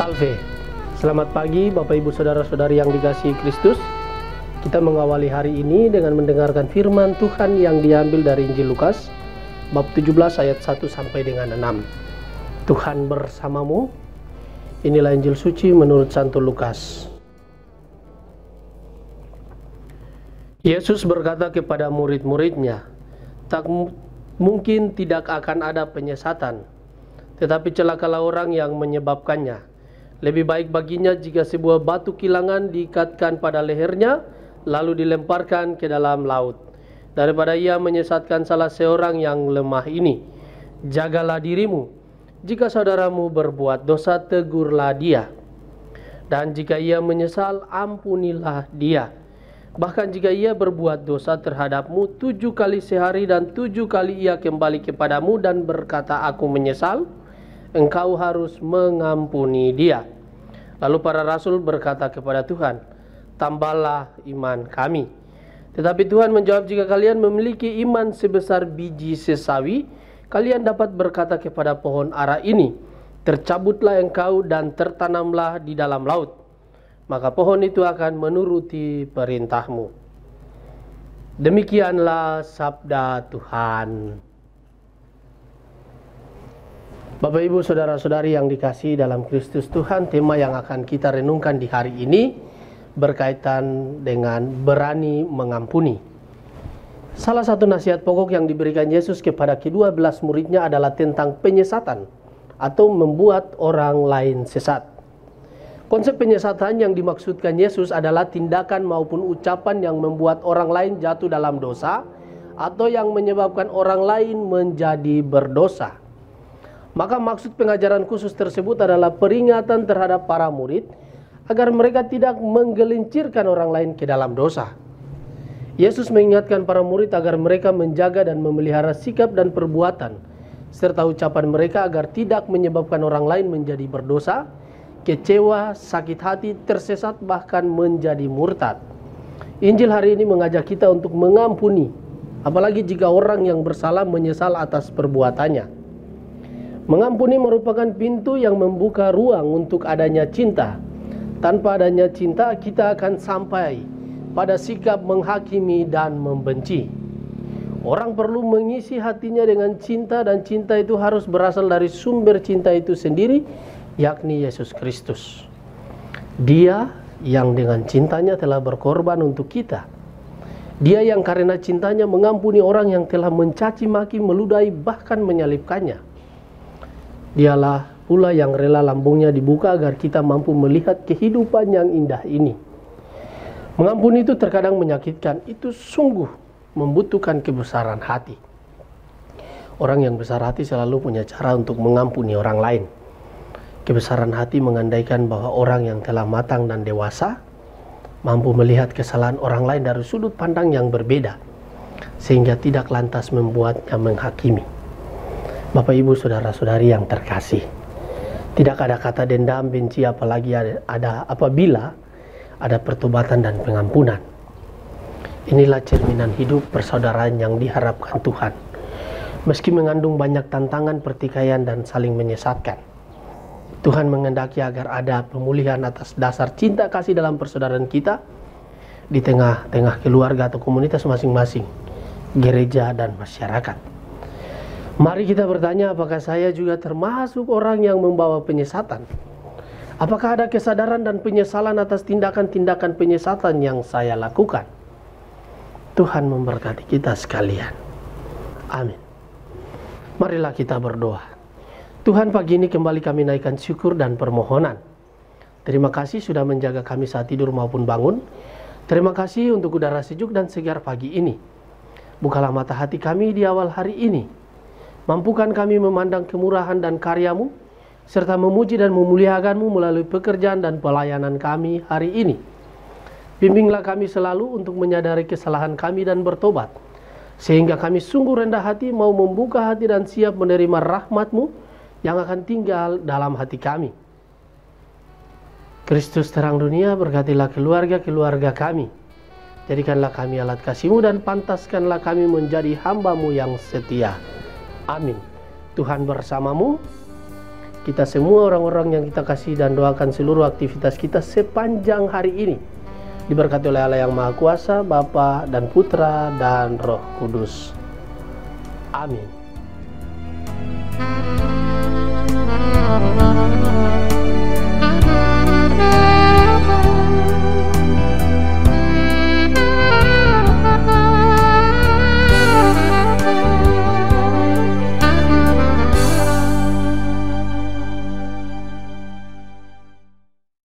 Salve. Selamat pagi Bapak Ibu Saudara-saudari yang dikasihi Kristus. Kita mengawali hari ini dengan mendengarkan firman Tuhan yang diambil dari Injil Lukas bab 17 ayat 1 sampai dengan 6. Tuhan bersamamu. Inilah Injil suci menurut Santo Lukas. Yesus berkata kepada murid-muridnya, "Tak mungkin tidak akan ada penyesatan, tetapi celakalah orang yang menyebabkannya. Lebih baik baginya jika sebuah batu kilangan diikatkan pada lehernya, lalu dilemparkan ke dalam laut, daripada ia menyesatkan salah seorang yang lemah ini. Jagalah dirimu. Jika saudaramu berbuat dosa, tegurlah dia. Dan jika ia menyesal, ampunilah dia. Bahkan jika ia berbuat dosa terhadapmu tujuh kali sehari dan tujuh kali ia kembali kepadamu dan berkata, "Aku menyesal," engkau harus mengampuni dia. Lalu para rasul berkata kepada Tuhan, tambahlah iman kami. Tetapi Tuhan menjawab, jika kalian memiliki iman sebesar biji sesawi, kalian dapat berkata kepada pohon ara ini, tercabutlah engkau dan tertanamlah di dalam laut. Maka pohon itu akan menuruti perintahmu. Demikianlah sabda Tuhan. Bapak Ibu Saudara-saudari yang dikasih dalam Kristus Tuhan, tema yang akan kita renungkan di hari ini berkaitan dengan berani mengampuni. Salah satu nasihat pokok yang diberikan Yesus kepada kedua belas muridnya adalah tentang penyesatan atau membuat orang lain sesat. Konsep penyesatan yang dimaksudkan Yesus adalah tindakan maupun ucapan yang membuat orang lain jatuh dalam dosa atau yang menyebabkan orang lain menjadi berdosa. Maka maksud pengajaran khusus tersebut adalah peringatan terhadap para murid agar mereka tidak menggelincirkan orang lain ke dalam dosa. Yesus mengingatkan para murid agar mereka menjaga dan memelihara sikap dan perbuatan serta ucapan mereka agar tidak menyebabkan orang lain menjadi berdosa, kecewa, sakit hati, tersesat bahkan menjadi murtad. Injil hari ini mengajak kita untuk mengampuni, apalagi jika orang yang bersalah menyesal atas perbuatannya. Mengampuni merupakan pintu yang membuka ruang untuk adanya cinta. Tanpa adanya cinta, kita akan sampai pada sikap menghakimi dan membenci. Orang perlu mengisi hatinya dengan cinta, dan cinta itu harus berasal dari sumber cinta itu sendiri, yakni Yesus Kristus. Dia yang dengan cintanya telah berkorban untuk kita. Dia yang karena cintanya mengampuni orang yang telah mencaci maki, meludahi, bahkan menyalibkannya. Dialah pula yang rela lambungnya dibuka agar kita mampu melihat kehidupan yang indah ini. Mengampuni itu terkadang menyakitkan, itu sungguh membutuhkan kebesaran hati. Orang yang besar hati selalu punya cara untuk mengampuni orang lain. Kebesaran hati mengandaikan bahwa orang yang telah matang dan dewasa mampu melihat kesalahan orang lain dari sudut pandang yang berbeda, sehingga tidak lantas membuatnya menghakimi. Bapak Ibu Saudara-saudari yang terkasih. Tidak ada kata dendam, benci apalagi ada, ada apabila ada pertobatan dan pengampunan. Inilah cerminan hidup persaudaraan yang diharapkan Tuhan. Meski mengandung banyak tantangan, pertikaian dan saling menyesatkan. Tuhan mengendaki agar ada pemulihan atas dasar cinta kasih dalam persaudaraan kita di tengah-tengah keluarga atau komunitas masing-masing, gereja dan masyarakat. Mari kita bertanya apakah saya juga termasuk orang yang membawa penyesatan? Apakah ada kesadaran dan penyesalan atas tindakan-tindakan penyesatan yang saya lakukan? Tuhan memberkati kita sekalian. Amin. Marilah kita berdoa. Tuhan pagi ini kembali kami naikkan syukur dan permohonan. Terima kasih sudah menjaga kami saat tidur maupun bangun. Terima kasih untuk udara sejuk dan segar pagi ini. Bukalah mata hati kami di awal hari ini Mampukan kami memandang kemurahan dan karyamu, serta memuji dan memuliakanmu melalui pekerjaan dan pelayanan kami hari ini. Bimbinglah kami selalu untuk menyadari kesalahan kami dan bertobat, sehingga kami sungguh rendah hati mau membuka hati dan siap menerima rahmatmu yang akan tinggal dalam hati kami. Kristus terang dunia, berkatilah keluarga-keluarga kami. Jadikanlah kami alat kasihmu dan pantaskanlah kami menjadi hambamu yang setia. Amin. Tuhan bersamamu. kita semua orang-orang yang kita kasih dan doakan seluruh aktivitas kita sepanjang hari ini. Diberkati oleh Allah yang Maha Kuasa, Bapa dan Putra dan Roh Kudus. Amin.